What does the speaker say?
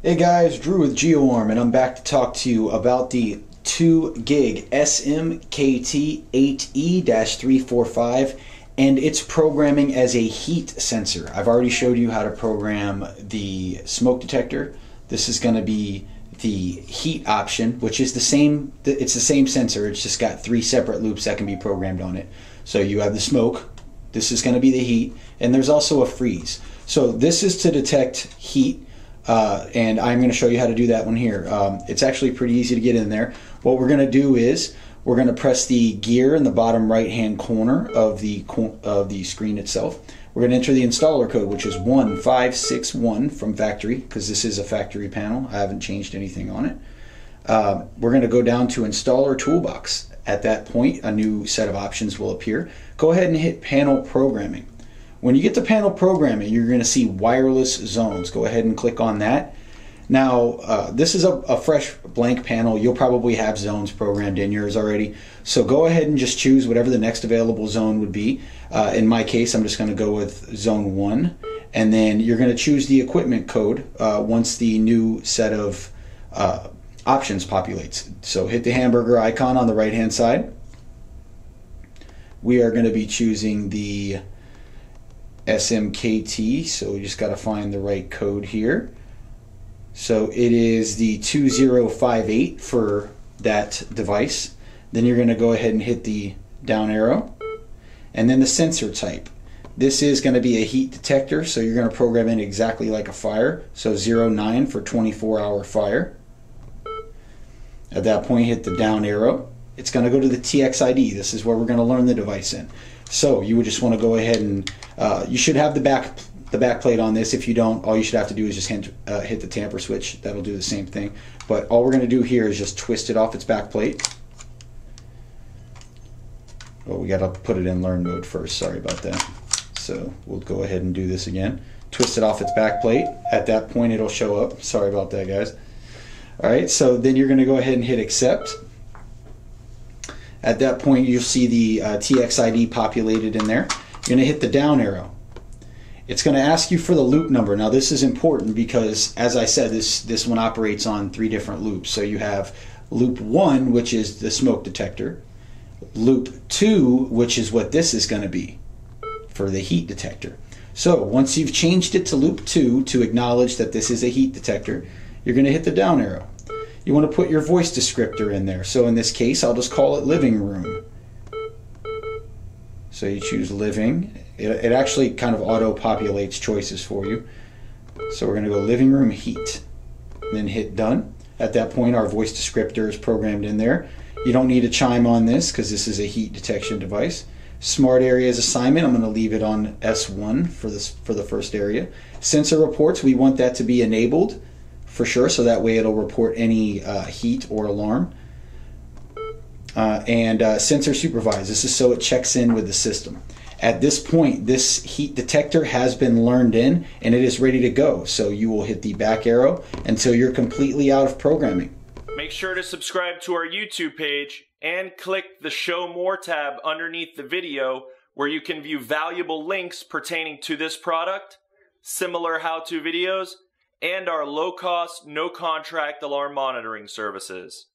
Hey guys, Drew with GeoArm, and I'm back to talk to you about the 2GIG SMKT8E-345 and its programming as a heat sensor. I've already showed you how to program the smoke detector. This is going to be the heat option, which is the same, it's the same sensor, it's just got three separate loops that can be programmed on it. So you have the smoke, this is going to be the heat, and there's also a freeze. So this is to detect heat uh, and I'm going to show you how to do that one here. Um, it's actually pretty easy to get in there. What we're going to do is we're going to press the gear in the bottom right hand corner of the of the screen itself. We're going to enter the installer code, which is 1561 from factory, because this is a factory panel. I haven't changed anything on it. Uh, we're going to go down to installer toolbox. At that point, a new set of options will appear. Go ahead and hit panel programming. When you get to panel programming, you're going to see wireless zones. Go ahead and click on that. Now, uh, this is a, a, fresh blank panel. You'll probably have zones programmed in yours already. So go ahead and just choose whatever the next available zone would be. Uh, in my case, I'm just going to go with zone 1. And then you're going to choose the equipment code uh, once the new set of uh, options populates. So hit the hamburger icon on the right hand side. We are going to be choosing the SMKT, so we just got to find the right code here. So it is the 2058 for that device. Then you're going to go ahead and hit the down arrow. And then the sensor type. This is going to be a heat detector, so you're going to program it exactly like a fire. So 09 for 24 hour fire. At that point, hit the down arrow. It's going to go to the TXID. This is where we're going to learn the device in. So you would just want to go ahead and uh, you should have the back the back plate on this. If you don't, all you should have to do is just hit, uh, hit the tamper switch. That'll do the same thing. But all we're going to do here is just twist it off its back plate. Oh, we got to put it in learn mode first. Sorry about that. So we'll go ahead and do this again. Twist it off its back plate. At that point, it'll show up. Sorry about that, guys. All right, so then you're going to go ahead and hit accept. At that point, you'll see the uh, TXID populated in there. You're going to hit the down arrow. It's going to ask you for the loop number. Now, this is important because, as I said, this, this one operates on three different loops. So you have loop one, which is the smoke detector, loop two, which is what this is going to be for the heat detector. So once you've changed it to loop two to acknowledge that this is a heat detector, you're going to hit the down arrow you want to put your voice descriptor in there. So in this case, I'll just call it living room. So you choose living. It, it actually kind of auto-populates choices for you. So we're going to go living room heat. Then hit done. At that point, our voice descriptor is programmed in there. You don't need a chime on this because this is a heat detection device. Smart areas assignment, I'm going to leave it on S1 for this for the first area. Sensor reports, we want that to be enabled for sure, so that way it'll report any uh, heat or alarm. Uh, and uh, sensor supervised. This is so it checks in with the system. At this point, this heat detector has been learned in and it is ready to go. So you will hit the back arrow until you're completely out of programming. Make sure to subscribe to our YouTube page and click the Show More tab underneath the video where you can view valuable links pertaining to this product, similar how to videos, and our low cost, no contract alarm monitoring services.